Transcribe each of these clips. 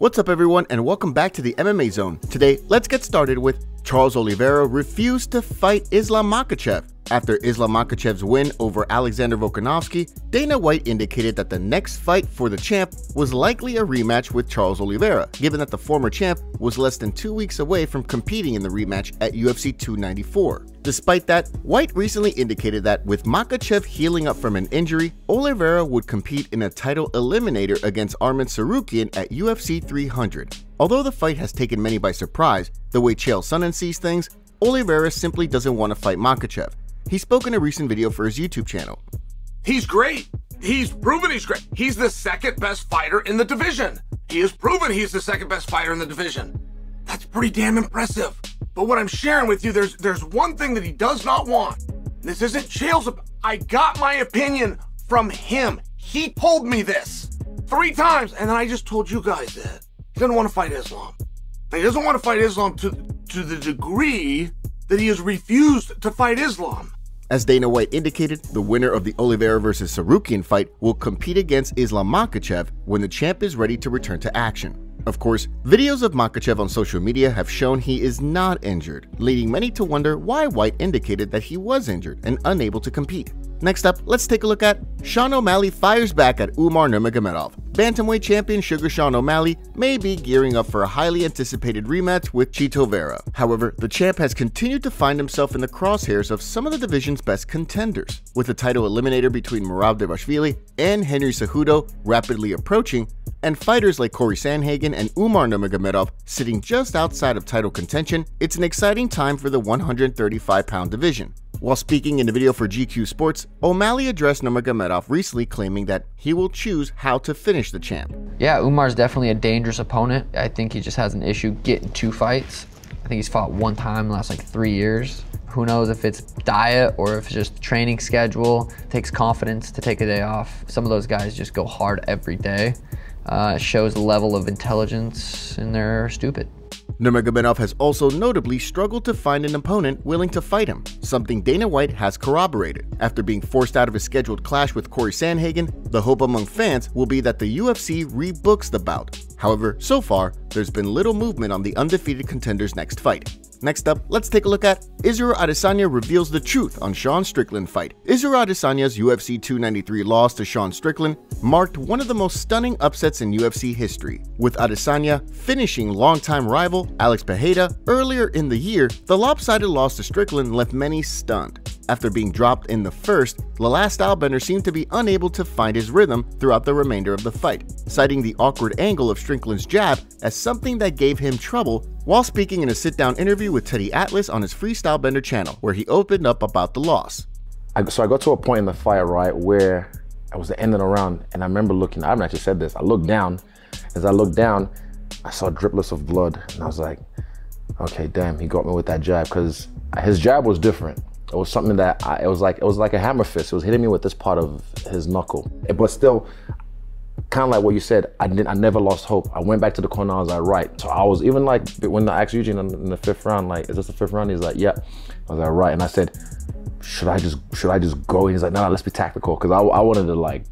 What's up everyone and welcome back to the MMA Zone. Today, let's get started with Charles Oliveira refused to fight Islam Makhachev. After Islam Makhachev's win over Alexander Volkanovski, Dana White indicated that the next fight for the champ was likely a rematch with Charles Oliveira, given that the former champ was less than two weeks away from competing in the rematch at UFC 294. Despite that, White recently indicated that with Makhachev healing up from an injury, Oliveira would compete in a title eliminator against Arman Tsarukyan at UFC 300. Although the fight has taken many by surprise, the way Chael Sonnen sees things, Oliveira simply doesn't want to fight Makhachev. He spoke in a recent video for his YouTube channel. He's great. He's proven he's great. He's the second best fighter in the division. He has proven he's the second best fighter in the division. That's pretty damn impressive. But what I'm sharing with you, there's there's one thing that he does not want. This isn't Chael's. I got my opinion from him. He told me this three times, and then I just told you guys that he doesn't want to fight Islam. He doesn't want to fight Islam to to the degree that he has refused to fight Islam. As Dana White indicated, the winner of the Oliveira vs. Tsarukyan fight will compete against Islam Makhachev when the champ is ready to return to action. Of course, videos of Makhachev on social media have shown he is not injured, leading many to wonder why White indicated that he was injured and unable to compete. Next up, let's take a look at Sean O'Malley fires back at Umar Nurmagomedov. Bantamweight champion Sugar Sean O'Malley may be gearing up for a highly anticipated rematch with Chito Vera. However, the champ has continued to find himself in the crosshairs of some of the division's best contenders. With the title eliminator between Merab Dvalishvili and Henry Cejudo rapidly approaching, and fighters like Corey Sandhagen and Umar Nurmagomedov sitting just outside of title contention, it's an exciting time for the 135-pound division. While speaking in a video for GQ Sports, O'Malley addressed Nurmagomedov recently claiming that he will choose how to finish the champ. Yeah, Umar's definitely a dangerous opponent. I think he just has an issue getting two fights. I think he's fought one time in the last like three years. Who knows if it's diet or if it's just training schedule, takes confidence to take a day off. Some of those guys just go hard every day. Uh, shows a level of intelligence and they're stupid. Nurmagomedov has also notably struggled to find an opponent willing to fight him, something Dana White has corroborated. After being forced out of his scheduled clash with Corey Sandhagen, the hope among fans will be that the UFC rebooks the bout. However, so far, there's been little movement on the undefeated contender's next fight. Next up, let's take a look at Israel Adesanya reveals the truth on Sean Strickland fight. Israel Adesanya's UFC 293 loss to Sean Strickland marked one of the most stunning upsets in UFC history, with Adesanya finishing longtime rival Alex Pereira earlier in the year. The lopsided loss to Strickland left many stunned. After being dropped in the first, the last stylebender seemed to be unable to find his rhythm throughout the remainder of the fight, citing the awkward angle of Strickland's jab as something that gave him trouble while speaking in a sit-down interview with Teddy Atlas on his Freestyle Bender channel, where he opened up about the loss. I, so I got to a point in the fight, right, where I was the end of the round, and I remember looking, I haven't actually said this, I looked down. As I looked down, I saw driplets of blood, and I was like, okay, damn, he got me with that jab, because his jab was different. It was something that I, it was like it was like a hammer fist. It was hitting me with this part of his knuckle. But still, kind of like what you said, I didn't. I never lost hope. I went back to the corner. I was like, right. So I was even like when I asked Eugene Bareman, the fifth round, like, is this the fifth round? He's like, yeah. I was like, right. And I said, should I just should I just go? he's like, no, no, let's be tactical because I, I wanted to like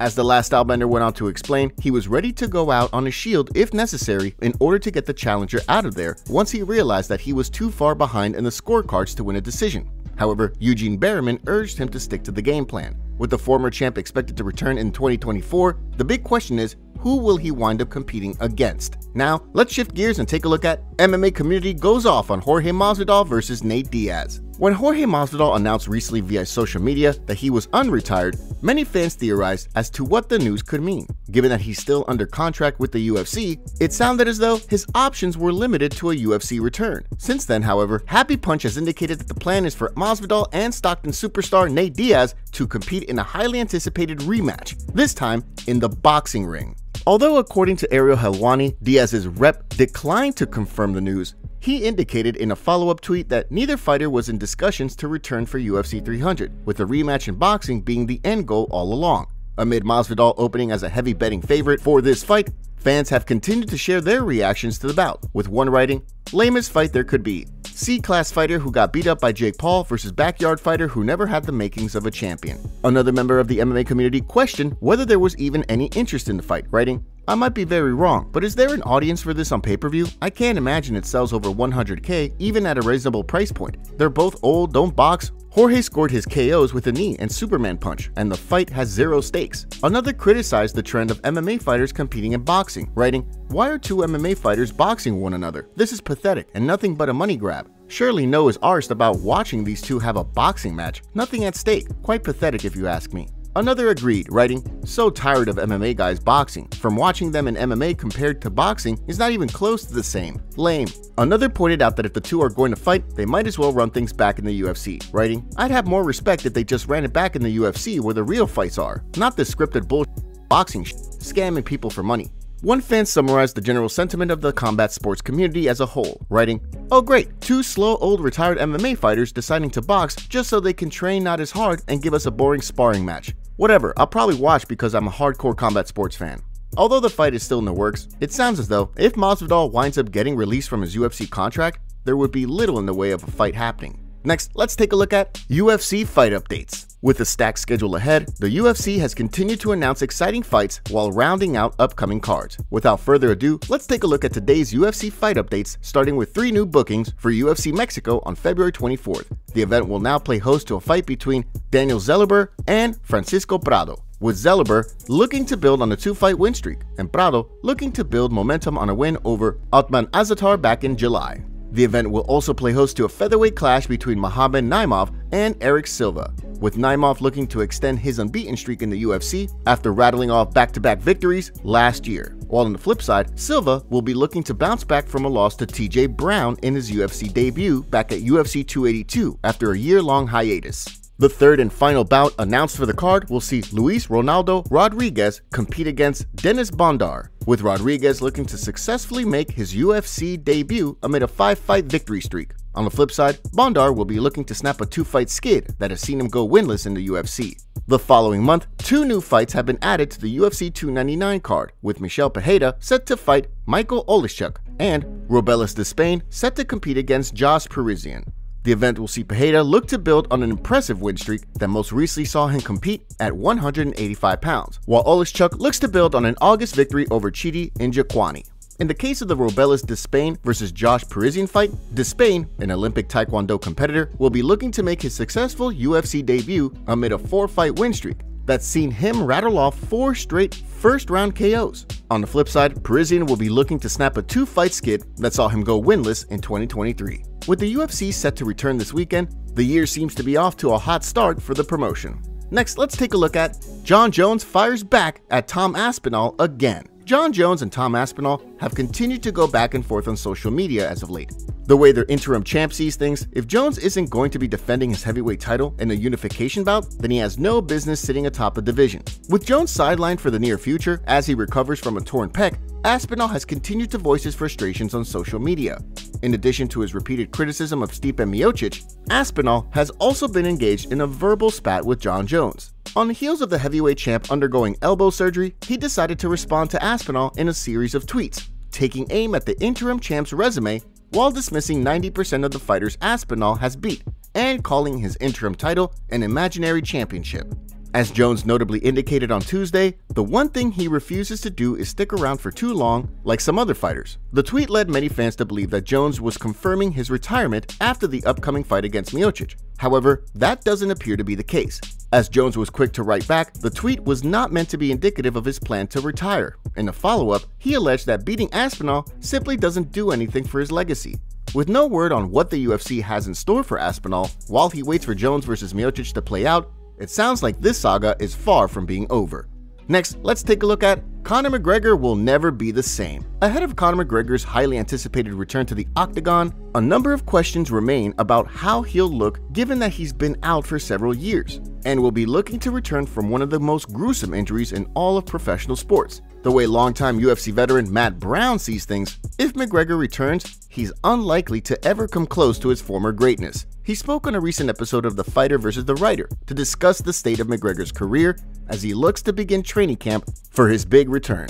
as the last stylebender went on to explain, he was ready to go out on a shield if necessary in order to get the challenger out of there once he realized that he was too far behind in the scorecards to win a decision. However, Eugene Bareman urged him to stick to the game plan. With the former champ expected to return in 2024, the big question is who will he wind up competing against? Now, let's shift gears and take a look at MMA community goes off on Jorge Masvidal versus Nate Diaz. When Jorge Masvidal announced recently via social media that he was unretired, many fans theorized as to what the news could mean. Given that he's still under contract with the UFC, it sounded as though his options were limited to a UFC return. Since then, however, Happy Punch has indicated that the plan is for Masvidal and Stockton superstar Nate Diaz to compete in a highly anticipated rematch, this time in the boxing ring. Although according to Ariel Helwani, Diaz's rep declined to confirm the news, he indicated in a follow-up tweet that neither fighter was in discussions to return for UFC 300, with a rematch in boxing being the end goal all along. Amid Masvidal opening as a heavy betting favorite for this fight, fans have continued to share their reactions to the bout, with one writing, lamest fight there could be. C-class fighter who got beat up by Jake Paul versus backyard fighter who never had the makings of a champion. Another member of the MMA community questioned whether there was even any interest in the fight, writing, I might be very wrong, but is there an audience for this on pay-per-view? I can't imagine it sells over 100k even at a reasonable price point. They're both old, don't box, Jorge scored his KOs with a knee and Superman punch, and the fight has zero stakes. Another criticized the trend of MMA fighters competing in boxing, writing, Why are two MMA fighters boxing one another? This is pathetic and nothing but a money grab. Surely no is arsed about watching these two have a boxing match. Nothing at stake. Quite pathetic if you ask me. Another agreed, writing, So tired of MMA guys boxing. From watching them in MMA compared to boxing is not even close to the same. Lame. Another pointed out that if the two are going to fight, they might as well run things back in the UFC, writing, I'd have more respect if they just ran it back in the UFC where the real fights are, not this scripted bullshit boxing scamming people for money. One fan summarized the general sentiment of the combat sports community as a whole, writing, Oh great, two slow old retired MMA fighters deciding to box just so they can train not as hard and give us a boring sparring match. Whatever, I'll probably watch because I'm a hardcore combat sports fan. Although the fight is still in the works, it sounds as though if Masvidal winds up getting released from his UFC contract, there would be little in the way of a fight happening. Next, let's take a look at UFC fight updates. With a stacked schedule ahead, the UFC has continued to announce exciting fights while rounding out upcoming cards. Without further ado, let's take a look at today's UFC fight updates, starting with three new bookings for UFC Mexico on February 24th. The event will now play host to a fight between Daniel Zellhuber and Francisco Prado with Zellhuber looking to build on a two-fight win streak, and Prado looking to build momentum on a win over Ottman Azaitar back in July. The event will also play host to a featherweight clash between Mohamed Naimov and Eric Silva, with Naimov looking to extend his unbeaten streak in the UFC after rattling off back-to-back victories last year. While on the flip side, Silva will be looking to bounce back from a loss to TJ Brown in his UFC debut back at UFC 282 after a year-long hiatus. The third and final bout announced for the card will see Luis Ronaldo Rodriguez compete against Dennis Bondar, with Rodriguez looking to successfully make his UFC debut amid a five-fight victory streak. On the flip side, Bondar will be looking to snap a two-fight skid that has seen him go winless in the UFC. The following month, two new fights have been added to the UFC 299 card, with Michel Pereira set to fight Michael Oleksiejczuk and Robelis Despaigne set to compete against Josh Parisian. The event will see Pereira look to build on an impressive win streak that most recently saw him compete at 185 pounds, while Oleksiejczuk looks to build on an August victory over Chidi Njokuani. In the case of the Robelis Despaigne versus Josh Parisian fight, Despaigne, an Olympic Taekwondo competitor, will be looking to make his successful UFC debut amid a four-fight win streak that's seen him rattle off four straight first round KOs. On the flip side, Parisian will be looking to snap a two fight skid that saw him go winless in 2023. With the UFC set to return this weekend, the year seems to be off to a hot start for the promotion. Next, let's take a look at Jon Jones fires back at Tom Aspinall again. Jon Jones and Tom Aspinall have continued to go back and forth on social media as of late. The way their interim champ sees things, if Jones isn't going to be defending his heavyweight title in a unification bout, then he has no business sitting atop the division. With Jones sidelined for the near future as he recovers from a torn pec, Aspinall has continued to voice his frustrations on social media. In addition to his repeated criticism of Stipe Miocic, Aspinall has also been engaged in a verbal spat with Jon Jones. On the heels of the heavyweight champ undergoing elbow surgery, he decided to respond to Aspinall in a series of tweets, taking aim at the interim champ's resume while dismissing 90% of the fighters Aspinall has beat and calling his interim title an imaginary championship. As Jones notably indicated on Tuesday, the one thing he refuses to do is stick around for too long like some other fighters. The tweet led many fans to believe that Jones was confirming his retirement after the upcoming fight against Miocic. However, that doesn't appear to be the case. As Jones was quick to write back, the tweet was not meant to be indicative of his plan to retire. In a follow-up, he alleged that beating Aspinall simply doesn't do anything for his legacy. With no word on what the UFC has in store for Aspinall, while he waits for Jones vs Miocic to play out, it sounds like this saga is far from being over. Next, let's take a look at Conor McGregor will never be the same. Ahead of Conor McGregor's highly anticipated return to the octagon, a number of questions remain about how he'll look given that he's been out for several years and will be looking to return from one of the most gruesome injuries in all of professional sports. The way longtime UFC veteran Matt Brown sees things, if McGregor returns, he's unlikely to ever come close to his former greatness. He spoke on a recent episode of The Fighter vs. the Writer to discuss the state of McGregor's career as he looks to begin training camp for his big return.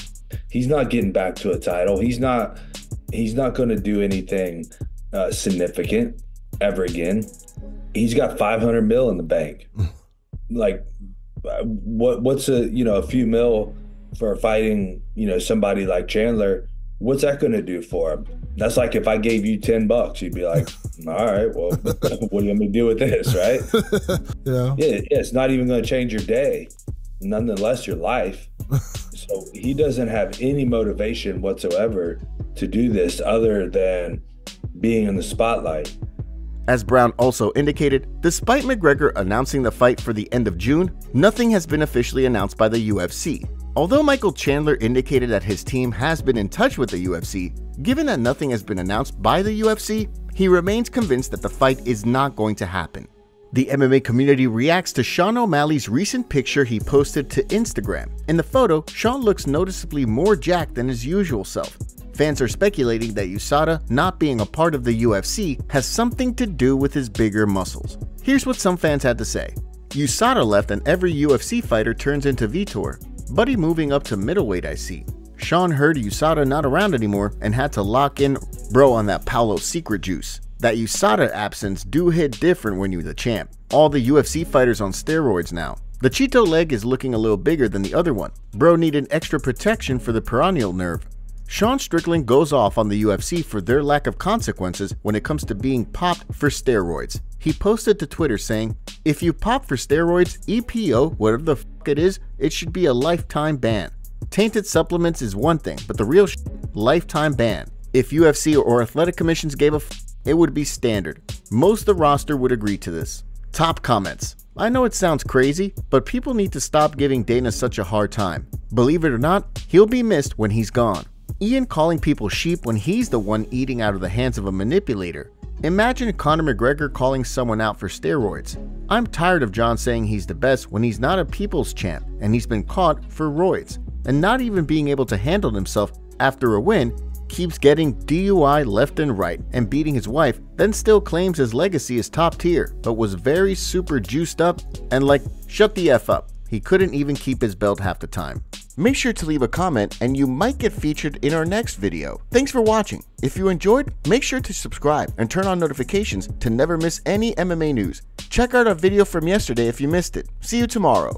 He's not getting back to a title. He's not. He's not going to do anything uh, significant ever again. He's got 500 mil in the bank. like, what? What's a you know a few mil for fighting, you know, somebody like Chandler, what's that going to do for him? That's like if I gave you 10 bucks, you'd be like, all right, well, what are you going to do with this, right? yeah. Yeah, yeah, it's not even going to change your day, nonetheless, your life. So he doesn't have any motivation whatsoever to do this other than being in the spotlight. As Brown also indicated, despite McGregor announcing the fight for the end of June, nothing has been officially announced by the UFC. Although Michael Chandler indicated that his team has been in touch with the UFC, given that nothing has been announced by the UFC, he remains convinced that the fight is not going to happen. The MMA community reacts to Sean O'Malley's recent picture he posted to Instagram. In the photo, Sean looks noticeably more jacked than his usual self. Fans are speculating that USADA not being a part of the UFC has something to do with his bigger muscles. Here's what some fans had to say. USADA left and every UFC fighter turns into Vitor. Buddy moving up to middleweight I see. Sean heard USADA not around anymore and had to lock in bro on that Paulo secret juice. That USADA absence do hit different when you're the champ. All the UFC fighters on steroids now. The Cheeto leg is looking a little bigger than the other one. Bro needed extra protection for the peroneal nerve. Sean Strickland goes off on the UFC for their lack of consequences when it comes to being popped for steroids. He posted to Twitter saying, If you pop for steroids, EPO, whatever the f it is, it should be a lifetime ban. Tainted supplements is one thing, but the real sh- lifetime ban. If UFC or athletic commissions gave a it would be standard. Most of the roster would agree to this. Top comments. I know it sounds crazy, but people need to stop giving Dana such a hard time. Believe it or not, he'll be missed when he's gone. Ian calling people sheep when he's the one eating out of the hands of a manipulator. Imagine Conor McGregor calling someone out for steroids. I'm tired of Jon saying he's the best when he's not a people's champ and he's been caught for roids, and not even being able to handle himself after a win, keeps getting DUI left and right and beating his wife, then still claims his legacy is top tier, but was very super juiced up and like, shut the F up. He couldn't even keep his belt half the time. Make sure to leave a comment and you might get featured in our next video. Thanks for watching. If you enjoyed, make sure to subscribe and turn on notifications to never miss any MMA news. Check out our video from yesterday if you missed it. See you tomorrow.